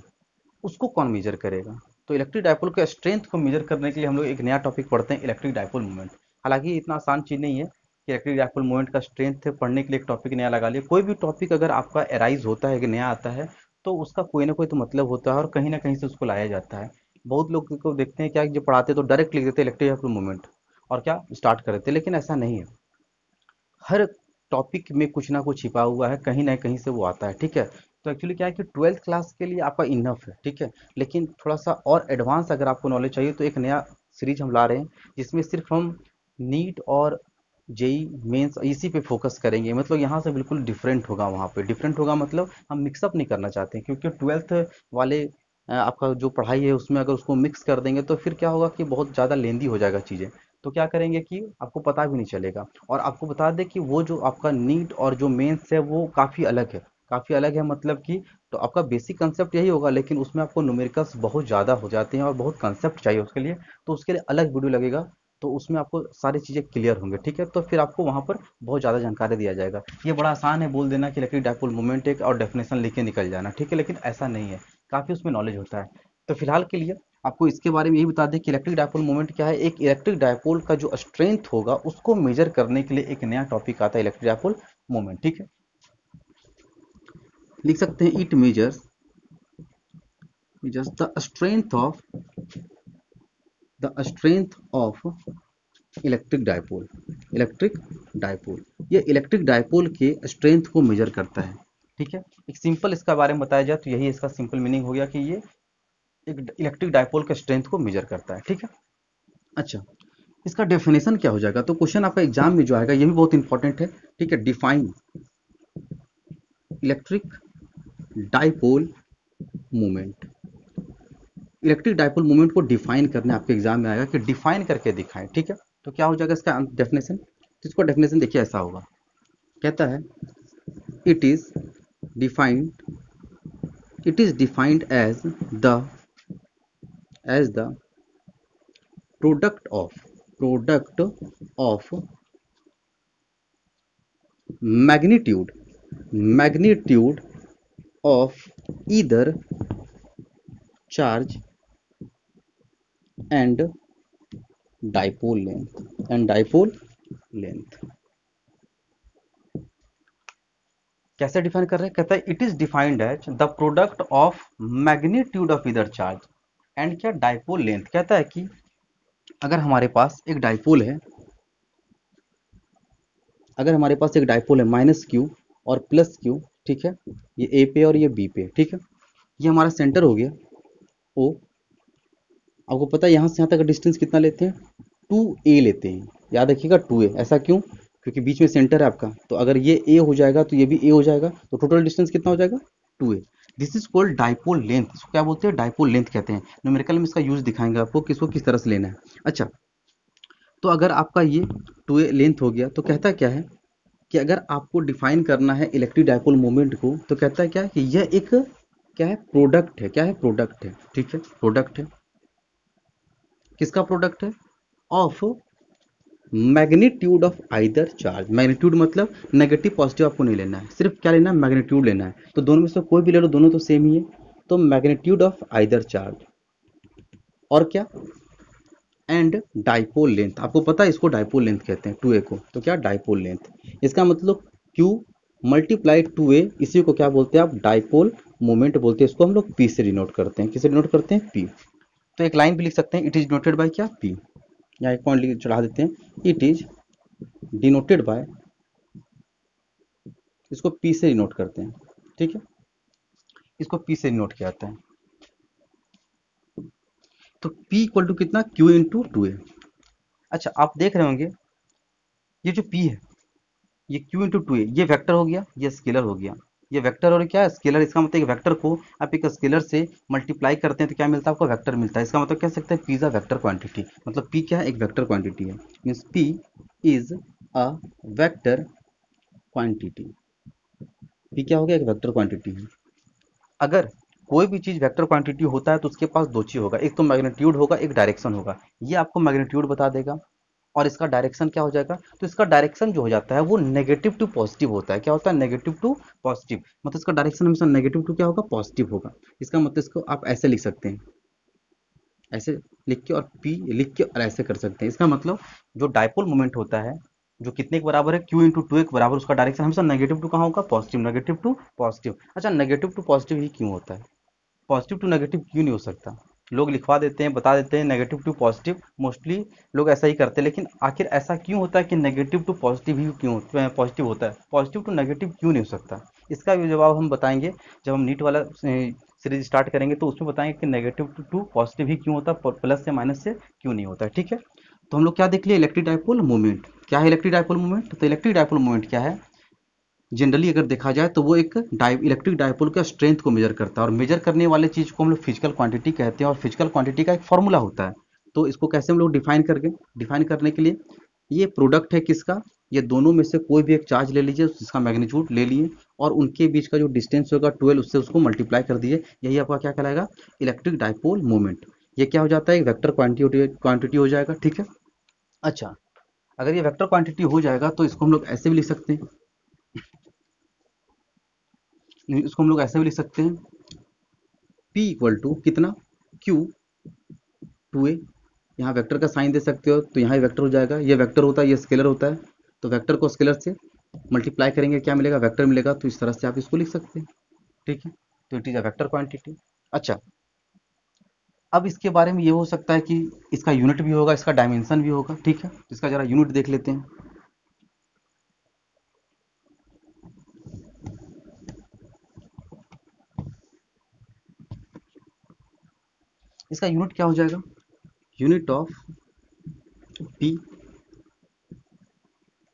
A: उसको कौन मेजर करेगा? तो इलेक्ट्रिक डायपोल के स्ट्रेंथ को मेजर करने के लिए हम लोग एक नया टॉपिक पढ़ते हैं इलेक्ट्रिक डायपोल मूवमेंट हालाँकि इतना आसान चीज़ नहीं है कि इलेक्ट्रिक डायपोल मूवमेंट का स्ट्रेंथ पढ़ने के लिए एक टॉपिक नया लगा लिया। कोई भी टॉपिक अगर आपका एराइज होता है कि नया आता है तो उसका कोई ना कोई तो मतलब होता है और कहीं ना कहीं से उसको लाया जाता है। बहुत लोग को देखते हैं क्या जो पढ़ाते तो डायरेक्ट लिख देते इलेक्ट्रिक मूवमेंट और क्या स्टार्ट कर देते लेकिन ऐसा नहीं है। हर टॉपिक में कुछ ना कुछ छिपा हुआ है, कहीं ना कहीं से वो आता है, ठीक है? तो एक्चुअली क्या है कि ट्वेल्थ क्लास के लिए आपका इनफ है, ठीक है? लेकिन थोड़ा सा और एडवांस अगर आपको नॉलेज चाहिए तो एक नया सीरीज़ हम ला रहे हैं, जिसमें सिर्फ़ हम नीट और जेई मेंस इसी पे फोकस करेंगे। मतलब यहाँ से बिल्कुल डिफरेंट होगा वहाँ पे। डिफरेंट होगा मतलब हम मिक्सअप नहीं करना चाहते क्योंकि ट्वेल्थ वाले आपका जो पढ़ाई है उसमें अगर उसको मिक्स कर देंगे तो फिर क्या होगा कि बहुत ज़्यादा लेंदी हो जाएगा चीज़ें। तो क्या करेंगे कि आपको पता भी नहीं चलेगा। और आपको बता दें कि वो जो आपका नीट और जो मेंस है वो काफ़ी अलग है। काफ़ी अलग है मतलब कि तो आपका बेसिक कंसेप्ट यही होगा, लेकिन उसमें आपको न्यूमेरिकल्स बहुत ज़्यादा हो जाते हैं और बहुत कंसेप्ट चाहिए उसके लिए तो उसके लिए अलग वीडियो लगेगा तो उसमें आपको सारी चीज़ें क्लियर होंगे, ठीक है? तो फिर आपको वहाँ पर बहुत ज़्यादा जानकारी दिया जाएगा। ये बड़ा आसान है, बोल देना कि इलेक्ट्रिक डायपोल मूवमेंट एक और डेफिनेशन लिख के निकल जाना, ठीक है? लेकिन ऐसा नहीं है। काफ़ी उसमें नॉलेज होता है। तो फ़िलहाल के लिए आपको इसके बारे में यही बता दें कि इलेक्ट्रिक डायपोल मूवमेंट क्या है? एक इलेक्ट्रिक डायपोल का जो स्ट्रेंथ होगा, उसको मेजर करने के लिए एक नया टॉपिक आता है इलेक्ट्रिक डायपोल मूवमेंट ठीक है? लिख सकते हैं it measures measures the strength of, the strength of electric dipole electric dipole ये इलेक्ट्रिक डायपोल के स्ट्रेंथ को मेजर करता है। ठीक है? एक सिंपल इसका बारे में बताया जाए तो यही इसका सिंपल मीनिंग हो गया कि ये एक इलेक्ट्रिक डायपोल के स्ट्रेंथ को मेजर करता है, ठीक है? अच्छा इसका डेफिनेशन क्या हो जाएगा? तो क्वेश्चन आपका एग्ज़ाम में जो आएगा, ये भी बहुत इंपॉर्टेंट है, ठीक है? Define electric dipole movement electric dipole movement को डिफाइन करने आपके एग्ज़ाम में आएगा कि डिफाइन करके दिखाएँ, ठीक है? तो क्या हो जाएगा इसका डेफिनेशन तो इसको डेफिनेशन देखिए ऐसा होगा। कहता है it is defined it is defined as the as the product of product of magnitude magnitude of either charge and dipole length and dipole length. कैसे डिफाइन कर रहे हैं? कहता है it is defined as the product of magnitude of either charge and क्या डाइपोल लेंथ कहता है कि अगर हमारे पास एक डाइपोल है, अगर हमारे पास एक डाइपोल है माइनस क्यू और प्लस क्यू ठीक है? ये ए पे और ये बी पे ठीक है? ये हमारा सेंटर हो गया ओ आपको पता है यहाँ से यहाँ तक डिस्टेंस कितना लेते हैं? टू ए लेते हैं। याद रखिएगा टू ए ऐसा क्यों? क्योंकि बीच में सेंटर है आपका। तो अगर ये ए हो जाएगा तो ये भी ए हो जाएगा। तो टोटल डिस्टेंस कितना हो जाएगा? Two a this is called dipole length इसको क्या बोलते हैं? डाइपोल लेंथ कहते हैं। न्यूमेरिकल में इसका यूज़ दिखाएँगे आपको किसको किस तरह से लेना है। अच्छा तो अगर आपका ये टू ए लेंथ हो गया तो कहता क्या है? कि अगर आपको डिफाइन करना है इलेक्ट्रिक डाइपोल मोमेंट को तो कहता है क्या कि यह एक क्या है? प्रोडक्ट है। क्या है? प्रोडक्ट है। ठीक है? प्रोडक्ट है। किसका प्रोडक्ट है? Of magnitude of either charge. Magnitude मतलब नेगेटिव, पॉजिटिव आपको नहीं लेना है। सिर्फ़ क्या लेना है? मैग्नीट्यूड लेना है। तो दोनों में से कोई भी ले लो, दोनों तो सेम ही है। तो मैग्नीट्यूड ऑफ़ आइदर चार्ज। और क्या? And dipole length. आपको पता है इसको डाइपोल लेंथ कहते हैं, टू को। तो क्या? Dipole length. इसका मतलब क्यू मल्टीप्लाई टू ए, इसी को क्या बोलते हैं आप? डाइपोल मोमेंट बोलते हैं। इसको हम लोग पी से डिनोट करते हैं। किसे डिनोट करते हैं? पी तो एक लाइन भी लिख सकते हैं। इट इज़ नोटेड बाई क्या? पी या एक पॉइंट चढ़ा देते हैं। इट इज़ डिनोटेड बाय इसको पी से डिनोट करते हैं। ठीक है? इसको पी से डिनोट किया जाता है। तो P इक्वल टू कितना? Q इंटू टू ए अच्छा आप देख रहे होंगे, ये जो P है, ये Q इंटू टू ए ये वेक्टर हो गया, ये स्केलर हो गया। ये वेक्टर और क्या है? स्केलर इसका मतलब एक वेक्टर को आप एक स्केलर से मल्टीप्लाई करते हैं तो क्या मिलता है? आपको वेक्टर मिलता है। इसका मतलब कह सकते हैं P is a vector quantity मतलब पी क्या है? एक वेक्टर क्वांटिटी है। Means P is a vector quantity P क्या हो गया? एक वेक्टर क्वांटिटी है। अगर कोई भी चीज़ वेक्टर क्वांटिटी होता है तो उसके पास दो चीज़ होगा। एक तो मैग्नीट्यूड होगा, एक डायरेक्शन होगा। ये आपको मैग्नीट्यूड बता देगा। और इसका डायरेक्शन क्या हो जाएगा? तो इसका डायरेक्शन जो हो जाता है, वो नेगेटिव टू पॉजिटिव होता है। क्या होता है? नेगेटिव टू पॉजिटिव मतलब इसका डायरेक्शन हमेशा नेगेटिव टू क्या होगा? पॉजिटिव होगा। इसका मतलब इसको आप ऐसे लिख सकते हैं। ऐसे लिख के और पी लिख के और ऐसे कर सकते हैं। इसका मतलब जो डायपोल मोमेंट होता है, जो कितने के बराबर है? क्यू इंटू टू एक बराबर, उसका डायरेक्शन हमेशा नेगेटिव टू कहाँ होगा? पॉजिटिव नेगेटिव टू पॉजिटिव अच्छा नेगेटिव टू पॉजिटिव ही क्यों होता है? पॉजिटिव टू नेगेटिव क्यों नहीं हो सकता? लोग लिखवा देते हैं, बता देते हैं नेगेटिव टू पॉजिटिव मोस्टली लोग ऐसा ही करते हैं। लेकिन आखिर ऐसा क्यों होता है कि नेगेटिव टू पॉजिटिव ही क्यों पॉजिटिव होता है? पॉजिटिव टू नेगेटिव क्यों नहीं हो सकता? इसका भी जवाब हम बताएँगे। जब हम नीट वाला सीरीज़ स्टार्ट करेंगे तो उसमें बताएँगे कि नेगेटिव टू पॉजिटिव ही क्यों होता है प्लस से माइनस से क्यों नहीं होता है, ठीक है? तो हम लोग क्या देख लिए? इलेक्ट्रिक डाइपोल मूवमेंट क्या है इलेक्ट्रिक डाइपोल मूवमेंट तो इलेक्ट्रिक डाइपोल मूवमेंट क्या है? जनरली अगर देखा जाए तो वो एक डाइ इलेक्ट्रिक डाइपोल का स्ट्रेंथ को मेजर करता है और मेजर करने वाले चीज़ को हम लोग फ़िज़िकल क्वांटिटी कहते हैं और फ़िज़िकल क्वांटिटी का एक फॉर्मूला होता है। तो इसको कैसे हम लोग डिफाइन करके डिफाइन करने के लिए ये प्रोडक्ट है किसका? ये दोनों में से कोई भी एक चार्ज ले लीजिए, जिसका मैग्नीट्यूड ले लिए और उनके बीच का जो डिस्टेंस होगा ट्वेल्व उससे उसको मल्टीप्लाई कर दिए। यही आपका क्या कहलाएगा? इलेक्ट्रिक डायपोल मूवमेंट ये क्या हो जाता है? वेक्टर क्वांटिटी क्वांटिटी हो जाएगा, ठीक है? अच्छा अगर ये वेक्टर क्वांटिटी हो जाएगा तो इसको हम लोग ऐसे भी लिख सकते हैं। इसको हम लोग ऐसे भी लिख सकते हैं। P इक्वल टू कितना? Q टू ए यहाँ वेक्टर का साइन दे सकते हो तो यहाँ वेक्टर हो जाएगा। ये वेक्टर होता है, ये स्केलर होता है। तो वेक्टर को स्केलर से मल्टीप्लाई करेंगे, क्या मिलेगा? वेक्टर मिलेगा। तो इस तरह से आप इसको लिख सकते हैं। ठीक है? तो it is a vector quantity अच्छा। अब इसके बारे में ये हो सकता है कि इसका यूनिट भी होगा, इसका डायमेंशन भी होगा। ठीक है? तो इसका जरा यूनिट देख लेते हैं। इसका यूनिट क्या हो जाएगा? यूनिट ऑफ़ पी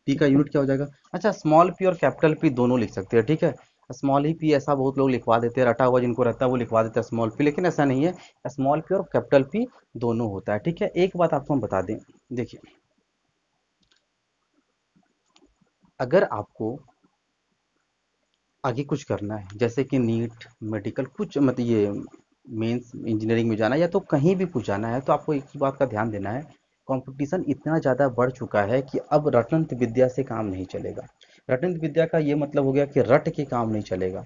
A: पी का यूनिट क्या हो जाएगा? अच्छा स्मॉल पी और कैपिटल पी दोनों लिख सकते हैं, ठीक है? स्मॉल ही पी ऐसा बहुत लोग लिखवा देते हैं, रटा हुआ जिनको रहता है वो लिखवा देते हैं स्मॉल पी लेकिन ऐसा नहीं है। स्मॉल पी और कैपिटल पी दोनों होता है, ठीक है? एक बात आपको हम बता दें, देखिए। अगर आपको आगे कुछ करना है, जैसे कि नीट मेडिकल कुछ मतलब ये मेंस इंजीनियरिंग में जाना है या तो कहीं भी कुछ जाना है तो आपको एक ही बात का ध्यान देना है कंपटीशन इतना ज़्यादा बढ़ चुका है कि अब रटंत विद्या से काम नहीं चलेगा। रटंत विद्या का ये मतलब हो गया कि रट के काम नहीं चलेगा।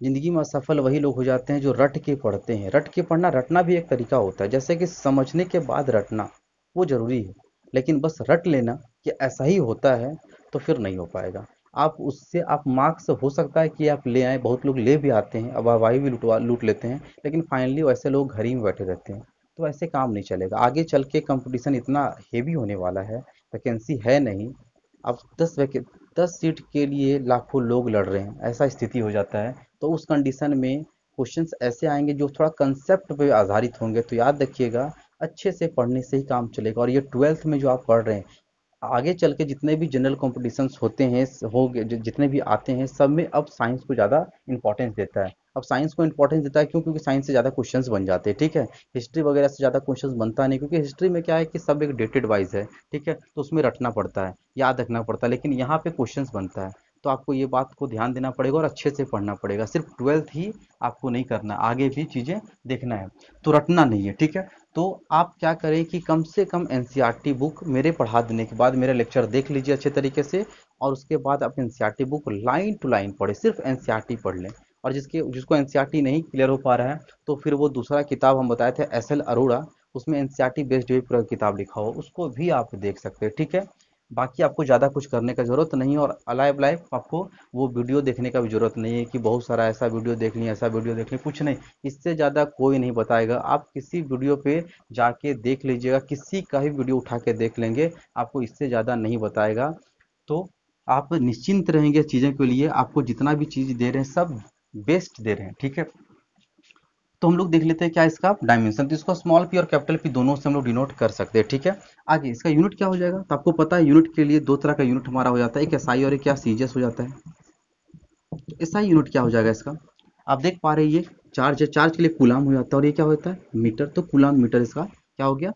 A: ज़िंदगी में असफल वही लोग हो जाते हैं जो रट के पढ़ते हैं। रट के पढ़ना रटना भी एक तरीका होता है, जैसे कि समझने के बाद रटना, वो ज़रूरी है। लेकिन बस रट लेना कि ऐसा ही होता है तो फिर नहीं हो पाएगा। आप उससे, आप मार्क्स हो सकता है कि आप ले आए। बहुत लोग ले भी आते हैं, अब हवाई भी लुटवा, लूट लेते हैं, लेकिन फाइनली वैसे लोग घर ही में बैठे रहते हैं। तो ऐसे काम नहीं चलेगा। आगे चल के कंपटीशन इतना हेवी होने वाला है वैकेंसी है नहीं। अब दस वैके दस सीट के लिए लाखों लोग लड़ रहे हैं। ऐसा स्थिति हो जाता है। तो उस कंडीशन में क्वेश्चन ऐसे आएँगे जो थोड़ा कंसेप्ट आधारित होंगे। तो याद रखिएगा, अच्छे से पढ़ने से ही काम चलेगा। और ये ट्वेल्थ में जो आप पढ़ रहे हैं आगे चल के जितने भी जनरल कॉम्पिटिशन्स होते हैं हो जितने भी आते हैं, सब में अब साइंस को ज़्यादा इंपॉर्टेंस देता है। अब साइंस को इंपॉर्टेंस देता है क्यों? क्योंकि साइंस से ज़्यादा क्वेश्चंस बन जाते हैं, ठीक है? हिस्ट्री वगैरह से ज़्यादा क्वेश्चंस बनता नहीं, क्योंकि हिस्ट्री में क्या है कि सब एक डेटेड वाइज है, ठीक है? तो उसमें रटना पड़ता है, याद रखना पड़ता है, लेकिन यहाँ पे क्वेश्चंस बनता है। तो आपको ये बात को ध्यान देना पड़ेगा और अच्छे से पढ़ना पड़ेगा। सिर्फ़ ट्वेल्थ ही आपको नहीं करना, आगे भी चीज़ें देखना है। तो रटना नहीं है, ठीक है? तो आप क्या करें कि कम से कम एन बुक मेरे पढ़ा देने के बाद मेरा लेक्चर देख लीजिए अच्छे तरीके से, और उसके बाद आप N book line to line पढ़े, सिर्फ़ एन पढ़ लें। और जिसके, जिसको एन नहीं क्लियर हो पा रहा है तो फिर वो दूसरा किताब हम बताए थे एस एल अरोड़ा उसमें एन बेस्ड भी पूरा किताब लिखा हो, उसको भी आप देख सकते हैं, ठीक है? बाकी आपको ज़्यादा कुछ करने का ज़रूरत नहीं और अलाइव लाइफ आपको वो वीडियो देखने का भी ज़रूरत नहीं है कि बहुत सारा ऐसा वीडियो देख ली ऐसा वीडियो देख ली कुछ नहीं। इससे ज़्यादा कोई नहीं बताएगा। आप किसी वीडियो पे जाके देख लीजिएगा, किसी का ही वीडियो उठा के देख लेंगे, आपको इससे ज़्यादा नहीं बताएगा। तो आप निश्चिंत रहेंगे चीज़ों के लिए, आपको जितना भी चीज़ दे रहे हैं, सब बेस्ट दे रहे हैं, ठीक है? तो हम लोग देख लेते हैं क्या इसका डायमेंशन तो इसको स्मॉल पी और कैपिटल पी दोनों से हम लोग डिनोट कर सकते हैं, ठीक है? आगे, इसका यूनिट क्या हो जाएगा? तो आपको पता है यूनिट के लिए दो तरह का यूनिट हमारा हो जाता है, एक एसआई और एक क्या? सीजियस हो जाता है। एस यूनिट क्या हो जाएगा इसका? आप देख पा रहे ये चार्ज है चार्ज के लिए कुलाम हो जाता है और ये क्या होता है? मीटर तो कुलाम मीटर इसका क्या हो गया?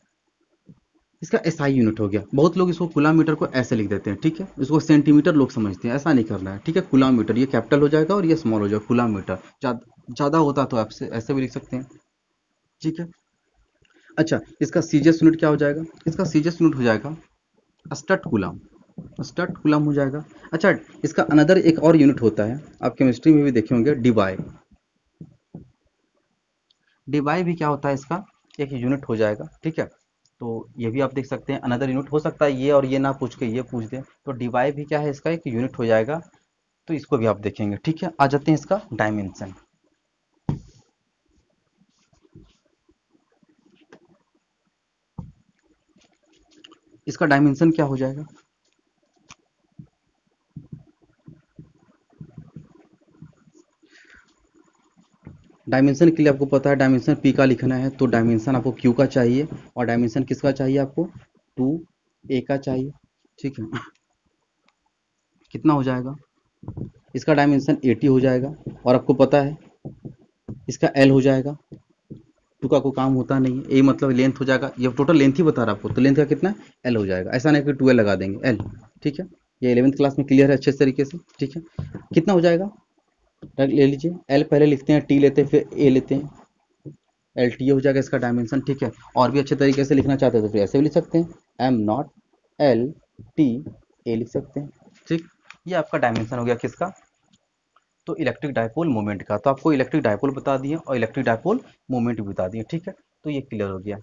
A: इसका एसआई यूनिट हो गया। बहुत लोग इसको कुलामीटर को ऐसे लिख देते हैं, ठीक है? इसको सेंटीमीटर लोग समझते हैं, ऐसा नहीं करना है, ठीक है? कुलामीटर ये कैपिटल हो जाएगा और ये स्मॉल हो जाएगा कुलामीटर ज़्यादा होता तो आप ऐसे भी लिख सकते हैं। ठीक है? अच्छा इसका सीजियस यूनिट क्या हो जाएगा? इसका सीजियस यूनिट हो जाएगा स्टट कुलाम स्टट कुलाम हो जाएगा। अच्छा इसका अनदर एक और यूनिट होता है। आप केमिस्ट्री में भी देखे होंगे डिवाई डिवाई भी क्या होता है इसका? एक यूनिट हो जाएगा। ठीक है? तो ये भी आप देख सकते हैं, अनदर यूनिट हो सकता है ये और ये ना पूछ के ये पूछ दें। तो डिवाई भी क्या है इसका? एक यूनिट हो जाएगा। तो इसको भी आप देखेंगे। ठीक है? आ जाते हैं इसका डायमेंशन। इसका डायमेंशन क्या हो जाएगा? डायमेंशन के लिए आपको पता है डायमेंशन पी का लिखना है तो डायमेंशन आपको क्यू का चाहिए, और डायमेंशन किसका चाहिए आपको? टू ए का चाहिए, ठीक है? कितना हो जाएगा? इसका डायमेंशन एटी हो जाएगा, और आपको पता है, इसका एल हो जाएगा टू का काम होता नहीं है। ए मतलब लेंथ हो जाएगा। ये टोटल लेंथ ही बता रहा आपको। तो लेंथ का कितना? एल हो जाएगा। ऐसा नहीं कि टू एल लगा देंगे। एल ठीक है? ये इलेवेंथ क्लास में क्लियर है अच्छे तरीके से, ठीक है? कितना हो जाएगा? ले लीजिए। एल पहले लिखते हैं टी लेते हैं, फिर ए लेते हैं। एल टी हो जाएगा इसका डायमेंशन ठीक है? और भी अच्छे तरीके से लिखना चाहते हैं तो फिर ऐसे भी लिख सकते हैं। M naught L T A लिख सकते हैं। ठीक? ये आपका डायमेंशन हो गया किसका? तो इलेक्ट्रिक डायपोल मोमेंट का। तो आपको इलेक्ट्रिक डायपोल बता दिए और इलेक्ट्रिक डायपोल मोमेंट भी बता दिए, ठीक है? तो ये क्लियर हो गया।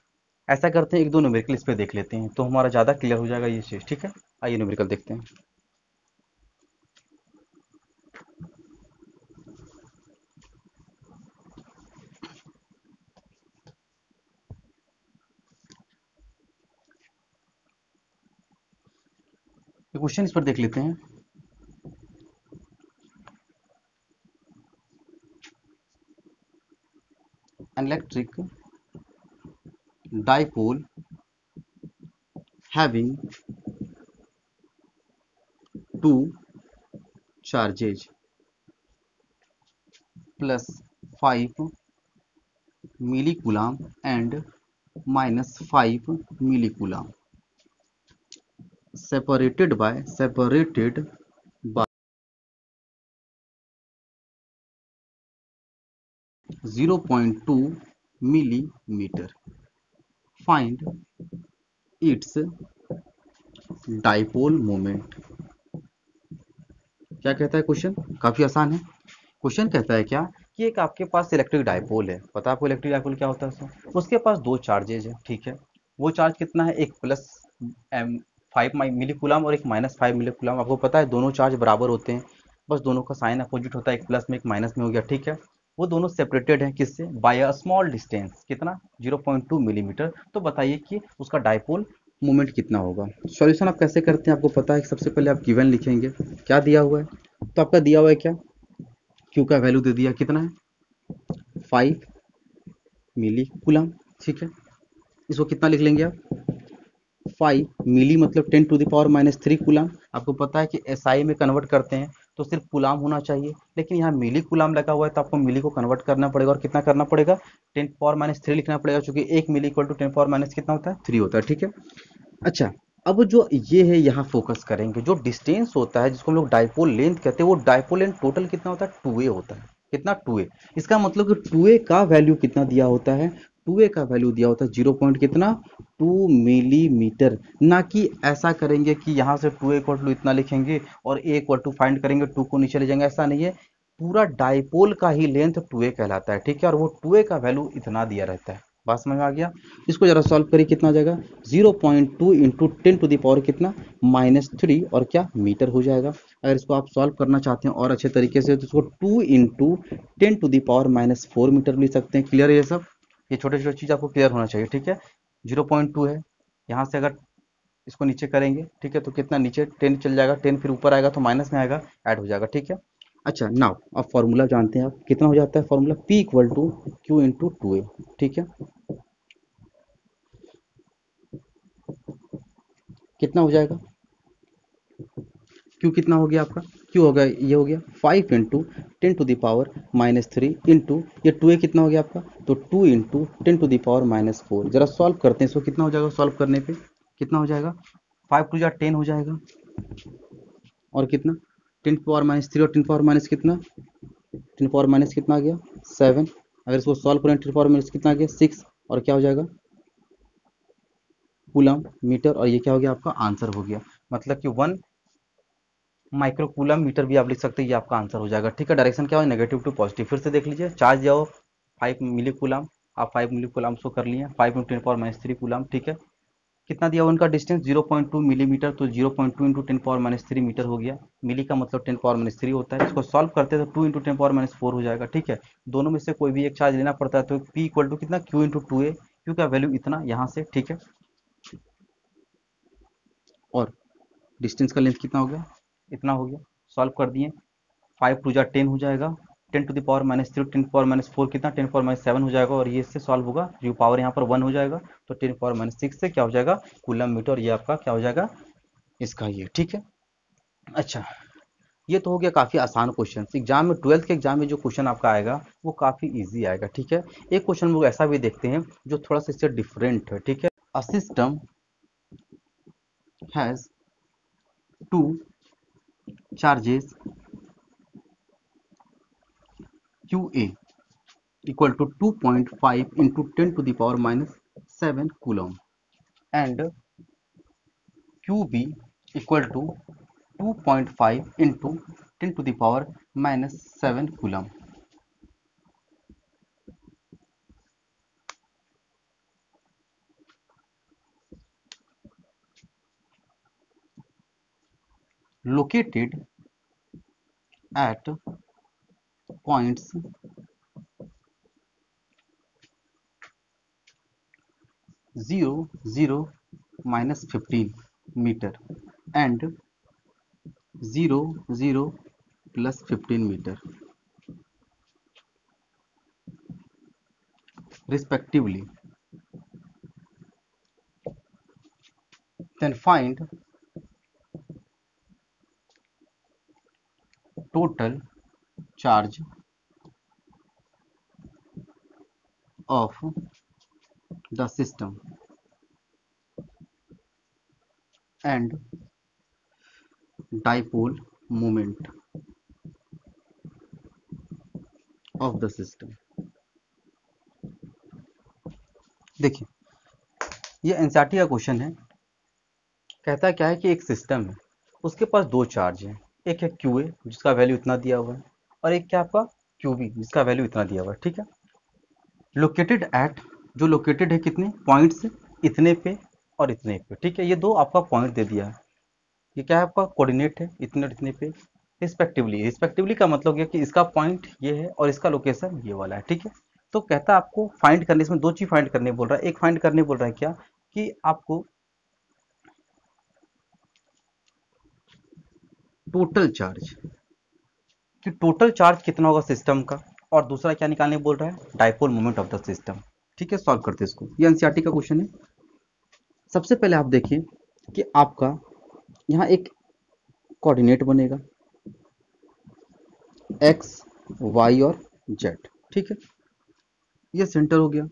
A: ऐसा करते हैं, एक दो न्यूमेरिकल इस पर देख लेते हैं तो हमारा ज़्यादा क्लियर हो जाएगा ये चीज़ ठीक है? आइए न्यूमेरिकल देखते हैं। क्वेश्चन इस पर देख लेते हैं। Electric dipole having two charges plus 5 millicoulomb and minus 5 millicoulomb separated by separated 0.2 millimeter. Find its dipole moment क्या कहता है क्वेश्चन काफ़ी आसान है। क्वेश्चन कहता है क्या कि एक आपके पास इलेक्ट्रिक डायपोल है। पता आपको इलेक्ट्रिक डायपोल क्या होता है उसके पास दो चार्जेज है, ठीक है? वो चार्ज कितना है? एक plus M five milli coulomb और एक माइनस फाइव मिली कुलाम आपको पता है दोनों चार्ज बराबर होते हैं। बस दोनों का साइन अपोजिट होता है। एक प्लस में, एक माइनस में हो गया, ठीक है? वो दोनों सेपरेटेड हैं किससे? बाय अ स्मॉल डिस्टेंस कितना? 0.2 मिलीमीटर mm. तो बताइए कि उसका डायपोल मोमेंट कितना होगा? सॉल्यूशन आप कैसे करते हैं? आपको पता है सबसे पहले आप गिवन लिखेंगे। क्या दिया हुआ है? तो आपका दिया हुआ है क्या? क्यू का वैल्यू दे दिया। कितना है? फाइव मिली कुलम ठीक है? इसको कितना लिख लेंगे आप? फाइव मिली मतलब ten to the power minus three coulomb आपको पता है कि एस एसआई में कन्वर्ट करते हैं। तो सिर्फ़ कुलाम होना चाहिए। लेकिन यहाँ मिली कुलाम लगा हुआ है तो आपको मिली को कन्वर्ट करना पड़ेगा और कितना करना पड़ेगा? टेन पावर माइनस थ्री लिखना पड़ेगा, चूँकि एक milli equal to ten power minus कितना होता है? थ्री होता है, ठीक है? अच्छा अब जो ये है, यहाँ फोकस करेंगे। जो डिस्टेंस होता है, जिसको हम लोग डायपोल लेंथ कहते हैं, वो डायपोल लेंथ टोटल कितना होता है? टू होता है। कितना? टू इसका मतलब कि टू का वैल्यू कितना दिया होता है? टू ए का वैल्यू दिया होता है ज़ीरो पॉइंट कितना? टू मिलीमीटर ना कि ऐसा करेंगे कि यहाँ से टू इक्वल टू इतना लिखेंगे और ए इक्वल टू फाइंड करेंगे टू को नीचे ले जाएँगे, ऐसा नहीं है। पूरा डायपोल का ही लेंथ टू ए कहलाता है, ठीक है? और वो टू ए का वैल्यू इतना दिया रहता है। बात समझ में आ गया? इसको जरा सॉल्व करिए कितना आ जाएगा। Zero point two into ten to the power कितना? माइनस थ्री और क्या? मीटर हो जाएगा। अगर इसको आप सॉल्व करना चाहते हैं और अच्छे तरीके से तो इसको two into ten to the power minus four metre लिख सकते हैं। क्लियर है ये सब? ये छोटे छोटे चीज़ आपको क्लियर होना चाहिए, ठीक है? ज़ीरो पॉइंट टू है। यहाँ से अगर इसको नीचे करेंगे, ठीक है तो कितना नीचे? टेन चल जाएगा। टेन फिर ऊपर आएगा तो माइनस में आएगा ऐड हो जाएगा, ठीक है? अच्छा नाउ अब फॉर्मूला जानते हैं आप। कितना हो जाता है formula P equal to Q into two A ठीक है? कितना हो जाएगा? क्यू कितना हो गया आपका? क्यू हो गया? ये हो गया five into ten to the power minus three into ये टू ए कितना हो गया आपका? तो two into ten to the power minus four जरा सॉल्व करते हैं इसको, कितना हो जाएगा सॉल्व करने पे? कितना हो जाएगा? फाइव टू जा टेन हो जाएगा। और कितना? टेन पावर माइनस थ्री और टेन पावर माइनस कितना? टेन पावर माइनस कितना आ गया? सेवन अगर इसको सॉल्व करें टेन पावर माइनस कितना आ गया? सिक्स और क्या हो जाएगा? कूलम मीटर और ये क्या हो गया? आपका आंसर हो गया। मतलब कि वन माइक्रोकूलम मीटर भी आप लिख सकते हैं, ये आपका आंसर हो जाएगा। ठीक है, डायरेक्शन क्या हो नेगेटिव टू पॉजिटिव फिर से देख लीजिए। चार्ज जाओ फाइव मिली कूलम आप फाइव मिली कूलम को कर लिए। Five into ten power minus three coulomb ठीक है? कितना दिया हुआ उनका डिस्टेंस 0.2 मिलीमीटर तो 0.2 point two into ten power minus three metre हो गया। मिली का मतलब टेन पावर माइनस थ्री होता है। इसको सॉल्व करते तो two into ten power minus four हो जाएगा, ठीक है? दोनों में से कोई भी एक चार्ज लेना पड़ता है तो पी इक्वल टू कितना? Q into two A Q का वैल्यू इतना यहाँ से, ठीक है? और डिस्टेंस का लेंथ कितना हो गया? इतना हो गया। सॉल्व कर दिए। फाइव टू जा टेन हो जाएगा। Ten to the power minus three ten power minus four कितना? टेन पावर माइनस सेवन हो जाएगा और ये इससे सॉल्व होगा। जो पावर यहाँ पर वन हो जाएगा तो टेन पावर माइनस सिक्स से क्या हो जाएगा? कूलम मीटर ये आपका क्या हो जाएगा? इसका ये, ठीक है? अच्छा ये तो हो गया काफ़ी आसान क्वेश्चन एग्ज़ाम में ट्वेल्थ के एग्ज़ाम में जो क्वेश्चन आपका आएगा, वो काफ़ी इजी आएगा, ठीक है? एक क्वेश्चन लोग ऐसा भी देखते हैं, जो थोड़ा सा इससे डिफरेंट है, ठीक है? A system has two charges QA equal to 2.5 into 10 to the power minus 7 coulomb and QB equal to 2.5 into 10 to the power minus 7 coulomb. located at points zero zero minus 15 meter and 0 0 plus 15 meter respectively. Then find total charge of the system and dipole moment of the system देखिए ये एनसीईआरटी का क्वेश्चन है कहता क्या है कि एक सिस्टम है उसके पास दो चार्ज हैं एक है क्यू ए जिसका वैल्यू इतना दिया हुआ है, और एक क्या आपका क्यू बी जिसका वैल्यू इतना दिया हुआ है, ठीक है? लोकेटेड एट जो लोकेटेड है कितने? पॉइंट्स इतने पे और इतने पे, ठीक है? ये दो आपका पॉइंट दे दिया है। ये क्या है आपका? कोऑर्डिनेट है, इतने इतने पे रिस्पेक्टिवली रिस्पेक्टिवली का मतलब क्या कि इसका पॉइंट ये है और इसका लोकेशन ये वाला है, ठीक है? तो कहता है आपको फाइंड करने, इसमें दो चीज़ फाइंड करने बोल रहा है। एक फाइंड करने बोल रहा है क्या? कि आपको टोटल चार्ज कि टोटल चार्ज कितना होगा सिस्टम का? और दूसरा क्या निकालने बोल रहा है? Dipole moment of the system ठीक है सॉल्व करते इसको। ये एनसीईआरटी का क्वेश्चन है। सबसे पहले आप देखिए कि आपका यहाँ एक कोऑर्डिनेट बनेगा। एक्स वाई और जेड ठीक है? ये सेंटर हो गया।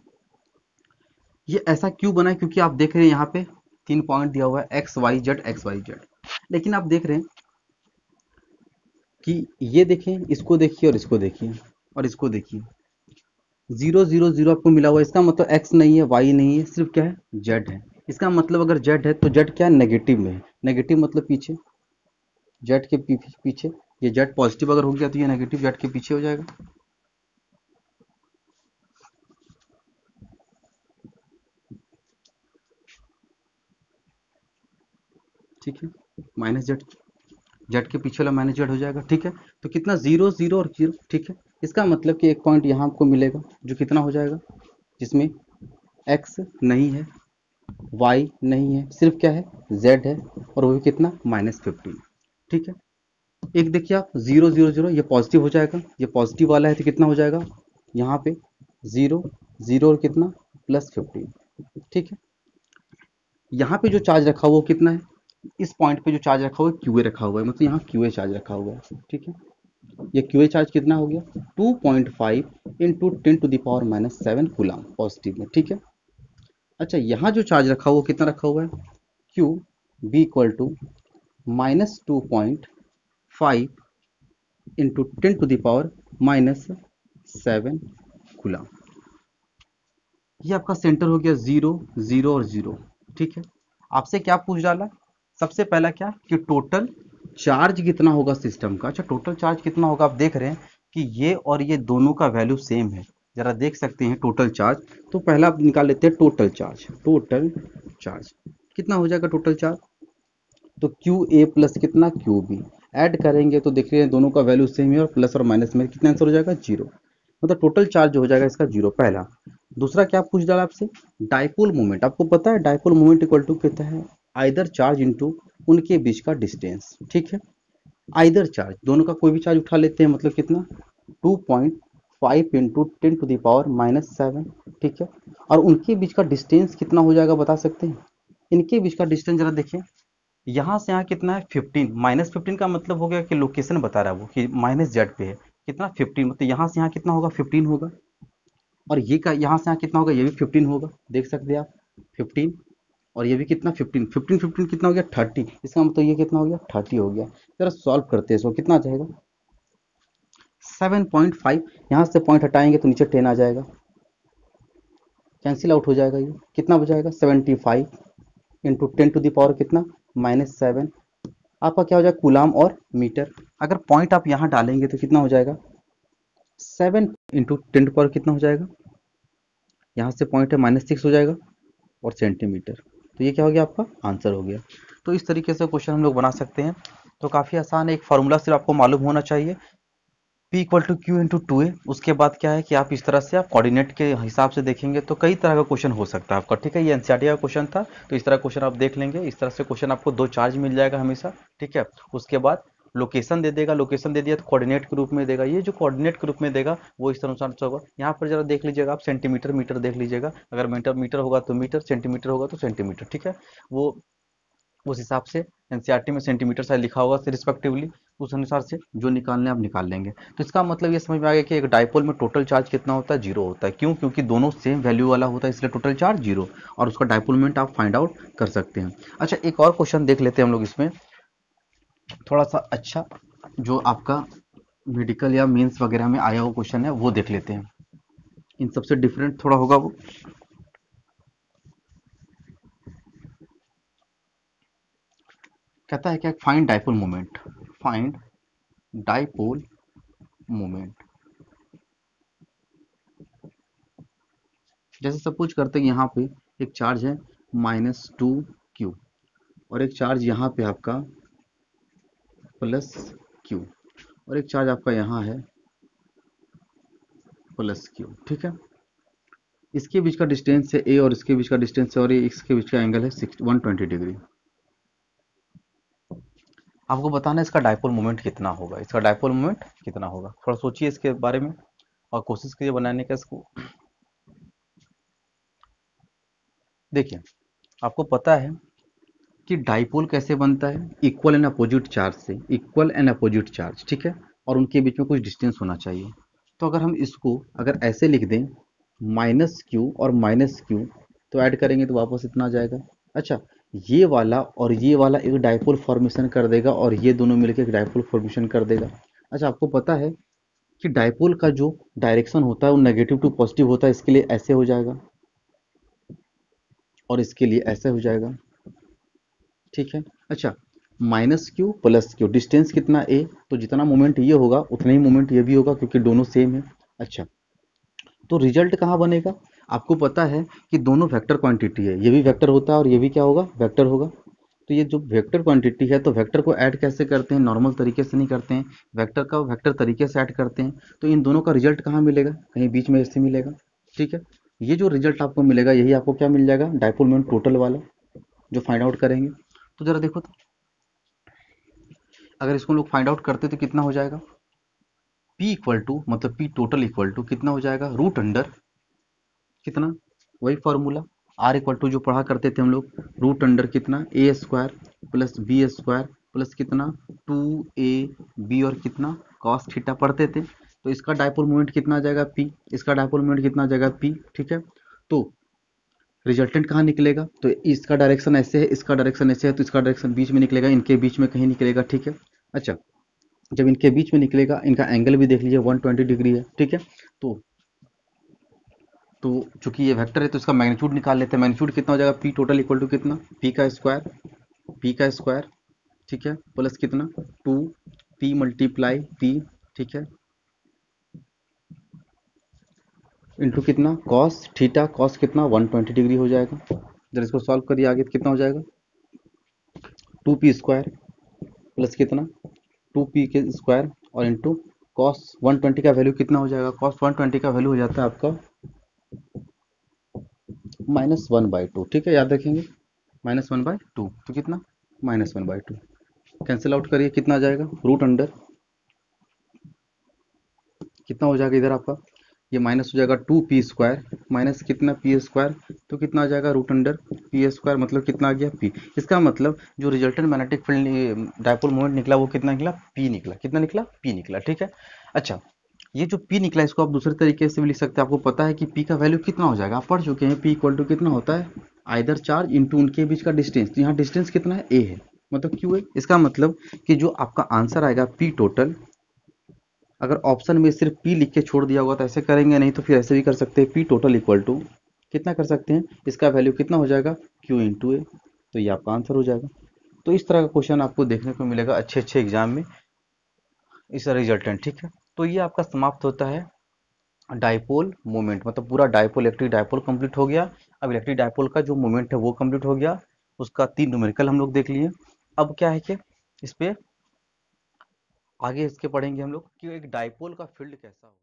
A: ये ऐसा क्यों बना है? क्योंकि आप देख रहे हैं यहाँ पे तीन पॉइंट दिया हुआ है। X Y Z X Y Z लेकिन आप देख रहे हैं कि ये देखें, इसको देखिए और इसको देखिए, और इसको देखिए। ज़ीरो ज़ीरो ज़ीरो आपको मिला हुआ इसका मतलब एक्स नहीं है वाई नहीं है, सिर्फ़ क्या है? जेड है। इसका मतलब अगर जेड है तो जेड क्या है? नेगेटिव में है। नेगेटिव मतलब पीछे। जेड के पीछे। ये जेड पॉजिटिव अगर हो गया तो ये नेगेटिव जेड के पीछे हो जाएगा। ठीक है? माइनस जेड जेड के पीछे वाला माइनस जेड हो जाएगा, ठीक है? तो कितना ज़ीरो ज़ीरो और ज़ीरो, ठीक है? इसका मतलब कि एक पॉइंट यहाँ आपको मिलेगा, जो कितना हो जाएगा? जिसमें एक्स नहीं है वाई नहीं है, सिर्फ़ क्या है? जेड है, और वो भी कितना? माइनस फिफ्टीन ठीक है? एक देखिए आप, ज़ीरो ज़ीरो ज़ीरो, ये पॉजिटिव हो जाएगा। ये पॉजिटिव वाला है तो कितना हो जाएगा? यहाँ पे ज़ीरो ज़ीरो और कितना? प्लस फिफ्टीन ठीक है? यहाँ पे जो चार्ज रखा हुआ कितना है? इस पॉइंट पे जो चार्ज रखा हुआ है क्यूए रखा हुआ है। मतलब यहाँ क्यूए चार्ज रखा हुआ है, ठीक है? ये क्यूए चार्ज कितना हो गया? 2.5 point five into ten to the power minus seven coulomb positive में, ठीक है? अच्छा यहाँ जो चार्ज रखा हुआ, कितना रखा हुआ है? Q B equal to minus two point five into ten to the power minus seven coulomb ये आपका सेंटर हो गया ज़ीरो ज़ीरो और ज़ीरो ठीक है? आपसे क्या पूछ डाला? सबसे पहला क्या? कि टोटल चार्ज कितना होगा सिस्टम का? अच्छा टोटल चार्ज कितना होगा? आप देख रहे हैं कि ये और ये दोनों का वैल्यू सेम है। जरा देख सकते हैं टोटल चार्ज तो पहला आप निकाल लेते हैं टोटल चार्ज टोटल चार्ज कितना हो जाएगा टोटल चार्ज तो क्यू ए प्लस कितना? क्यू बी ऐड करेंगे तो देख रहे हैं दोनों का वैल्यू सेम है और प्लस और माइनस में कितना आंसर हो जाएगा? ज़ीरो मतलब टोटल चार्ज हो जाएगा इसका ज़ीरो पहला। दूसरा क्या पूछ डाला आपसे? डायपोल मोमेंट आपको पता है डायपोल मोमेंट इक्वल टू कितना है? आइदर चार्ज इनटू उनके बीच का डिस्टेंस ठीक है? आइदर चार्ज दोनों का कोई भी चार्ज उठा लेते हैं मतलब कितना? Two point five into ten to the power minus seven ठीक है? और उनके बीच का डिस्टेंस कितना हो जाएगा बता सकते हैं? इनके बीच का डिस्टेंस जरा देखिए। यहाँ से यहाँ कितना है? फिफ्टीन माइनस फिफ्टीन का मतलब हो गया कि लोकेशन बता रहा है वो, कि माइनस जेड पे है। कितना? फिफ्टीन मतलब यहाँ से यहाँ कितना होगा? फिफ्टीन होगा। और ये का, यहाँ से यहाँ कितना होगा? ये भी फिफ्टीन होगा। देख सकते हैं आप फिफ्टीन और ये भी कितना फिफ्टीन फिफ्टीन फिफ्टीन कितना हो गया? थर्टी इसका मतलब ये कितना हो गया? थर्टी हो गया। जरा सॉल्व करते हैं इसको। कितना आ जाएगा? सेवन पॉइंट फाइव यहाँ से पॉइंट हटाएँगे तो नीचे टेन आ जाएगा। कैंसिल आउट हो जाएगा ये। कितना बचाएगा seventy five into ten to the power कितना? माइनस सेवन आपका क्या हो जाएगा? कुलाम और मीटर अगर पॉइंट आप यहाँ डालेंगे तो कितना हो जाएगा? Seven into ten to power कितना हो जाएगा? यहाँ से पॉइंट है माइनस सिक्स हो जाएगा और सेंटीमीटर तो ये क्या हो गया आपका? आंसर हो गया। तो इस तरीके से क्वेश्चन हम लोग बना सकते हैं। तो काफ़ी आसान है एक फार्मूला सिर्फ़ आपको मालूम होना चाहिए। P equal to Q into two A उसके बाद क्या है कि आप इस तरह से आप कोऑर्डिनेट के हिसाब से देखेंगे तो कई तरह का क्वेश्चन हो सकता है आपका, ठीक है? ये एनसीआरटी का क्वेश्चन था तो इस तरह क्वेश्चन आप देख लेंगे। इस तरह से क्वेश्चन आपको दो चार्ज मिल जाएगा हमेशा, ठीक है? उसके बाद लोकेशन दे देगा लोकेशन दे दिया तो कोऑर्डिनेट के रूप में देगा। ये जो कोऑर्डिनेट के रूप में देगा, वो इस अनुसार होगा। यहाँ पर जरा देख लीजिएगा आप सेंटीमीटर मीटर देख लीजिएगा। अगर मीटर मीटर होगा तो मीटर सेंटीमीटर होगा तो सेंटीमीटर ठीक है? वो, उस हिसाब से एनसीईआरटी में सेंटीमीटर साइज़ लिखा होगा रिस्पेक्टिवली उस अनुसार से जो निकालने आप निकाल लेंगे। तो इसका मतलब ये समझ में आ गया कि एक डायपोल में टोटल चार्ज कितना होता है? ज़ीरो होता है। क्यों? क्योंकि दोनों सेम वैल्यू वाला होता है, इसलिए टोटल चार्ज ज़ीरो और उसका डायपोलमेंट आप फाइंड आउट कर सकते हैं। अच्छा एक और क्वेश्चन देख लेते हैं हम लोग इसमें। थोड़ा सा अच्छा जो आपका मेडिकल या मीन्स वगैरह में आया हुआ क्वेश्चन है, वो देख लेते हैं। इन सबसे डिफरेंट थोड़ा होगा वो। कहता है क्या find dipole moment find dipole moment जैसे सपोज़ करते हैं यहाँ पे एक चार्ज है माइनस टू क्यू और एक चार्ज यहाँ पे आपका प्लस क्यू। और एक चार्ज आपका यहाँ है, प्लस क्यू, ठीक है? इसके बीच का डिस्टेंस है ए और इसके बीच का डिस्टेंस है और इसके बीच का एंगल है सिक्स, वन ट्वेंटी डिग्री। आपको बताना है इसका डायपोल मोमेंट कितना होगा। इसका डायपोल मोमेंट कितना होगा? थोड़ा सोचिए इसके बारे में और कोशिश कीजिए बनाने का इसको। देखिए, आपको पता है कि डाइपोल कैसे बनता है? इक्वल एंड अपोजिट चार्ज से। इक्वल एंड अपोजिट चार्ज ठीक है? और उनके बीच में कुछ डिस्टेंस होना चाहिए। तो अगर हम इसको अगर ऐसे लिख दें माइनस क्यू और माइनस क्यू तो ऐड करेंगे तो वापस इतना आ जाएगा। अच्छा ये वाला और ये वाला एक डाइपोल फॉर्मेशन कर देगा और ये दोनों मिलकर एक डाइपोल फॉर्मेशन कर देगा। अच्छा आपको पता है कि डाइपोल का जो डायरेक्शन होता है, वो नेगेटिव टू पॉजिटिव होता है, इसके लिए ऐसे हो जाएगा। और इसके लिए ऐसे हो जाएगा। ठीक है? अच्छा minus Q plus Q distance कितना ए तो जितना मोमेंट ये होगा, उतना ही मोमेंट ये भी होगा, क्योंकि दोनों सेम है। अच्छा तो रिज़ल्ट कहाँ बनेगा? आपको पता है कि दोनों वेक्टर क्वांटिटी है। ये भी वेक्टर होता है और ये भी क्या होगा? वेक्टर होगा। तो ये जो वेक्टर क्वांटिटी है तो वेक्टर को ऐड कैसे करते हैं? नॉर्मल तरीके से नहीं करते हैं। वेक्टर का वेक्टर तरीके से ऐड करते हैं। तो इन दोनों का रिज़ल्ट कहाँ मिलेगा? कहीं बीच में ऐसे मिलेगा। ठीक है? ये जो रिज़ल्ट आपको मिलेगा, यही आपको क्या मिल जाएगा? डाइपोल मोमेंट टोटल वाला, जो फाइंड आउट करेंगे। तो जरा देखो तो। अगर इसको लोग फाइंड आउट करते तो कितना हो जाएगा? P इक्वल टू मतलब P टोटल इक्वल टू कितना हो जाएगा? रूट अंडर कितना? वही फॉर्मूला आर इक्वल टू जो पढ़ा करते थे हम लोग रूट अंडर कितना? A square plus B square plus कितना? टू ए बी और कितना? कॉस थीटा पढ़ते थे। तो इसका डायपोल मोमेंट कितना आ जाएगा पी इसका डायपोल मोमेंट कितना आ जाएगा पी ठीक है? तो रिजल्टेंट कहाँ निकलेगा? तो इसका डायरेक्शन ऐसे है, इसका डायरेक्शन ऐसे है तो इसका डायरेक्शन बीच में निकलेगा, इनके बीच में कहीं निकलेगा, ठीक है? अच्छा जब इनके बीच में निकलेगा, इनका एंगल भी देख लीजिए 120 डिग्री है, ठीक है? तो तो चूँकि ये वेक्टर है तो इसका मैग्नीट्यूड निकाल लेते हैं। मैग्नीट्यूड कितना हो जाएगा? पी टोटल इक्वल टू कितना? पी का स्क्वायर पी का स्क्वायर ठीक है? प्लस कितना? टू पी मल्टीप्लाई पी ठीक है? इंटू कितना? कॉस थीटा कॉस कितना? 120 डिग्री हो जाएगा। जब इसको सॉल्व करिए आगे, कितना हो जाएगा? टू पी स्क्वायर प्लस कितना? टू पी के स्क्वायर और इंटू कॉस 120 का वैल्यू कितना हो जाएगा? कॉस 120 का वैल्यू हो जाता है आपका माइनस वन बाई टू ठीक है? याद रखेंगे? माइनस वन बाई टू तो कितना? Minus one by two cancel out करिए, कितना आ जाएगा? रूट अंडर कितना हो जाएगा इधर आपका? ये माइनस हो जाएगा टू पी स्क्वायर। माइनस कितना पी स्क्वायर? तो कितना आ जाएगा रूट अंडर पी स्क्वायर मतलब कितना आ गया पी। इसका मतलब जो resultant magnetic field dipole moment निकला, वो कितना निकला? पी निकला। कितना निकला? पी निकला, ठीक है? अच्छा ये जो पी निकला, इसको आप दूसरे तरीके से भी लिख सकते हैं। आपको पता है कि पी का वैल्यू कितना हो जाएगा? आप पढ़ चुके हैं, पी इक्वल टू कितना होता है? आइदर चार्ज इंटू उनके बीच का डिस्टेंस। तो यहाँ डिस्टेंस कितना है? ए है। मतलब क्यू है। इसका मतलब कि जो आपका आंसर आएगा, पी टोटल अगर ऑप्शन में सिर्फ़ पी लिख के छोड़ दिया होगा तो ऐसे करेंगे, नहीं तो फिर ऐसे भी कर सकते हैं। पी टोटल इक्वल टू कितना कर सकते हैं? इसका वैल्यू कितना हो जाएगा? क्यू इंटू ए तो ये आपका आंसर हो जाएगा। तो इस तरह का क्वेश्चन आपको देखने को मिलेगा अच्छे अच्छे एग्ज़ाम में। इस रिजल्टेंट ठीक है? तो ये आपका समाप्त होता है। डायपोल मोमेंट मतलब पूरा डायपोल इलेक्ट्रिक डायपोल कंप्लीट हो गया। अब इलेक्ट्रिक डायपोल का जो मोमेंट है वो कंप्लीट हो गया। उसका तीन न्यूमेरिकल हम लोग देख लिए। अब क्या है कि इस पे आगे इसके पढ़ेंगे हम लोग कि एक डायपोल का फ़ील्ड कैसा हो।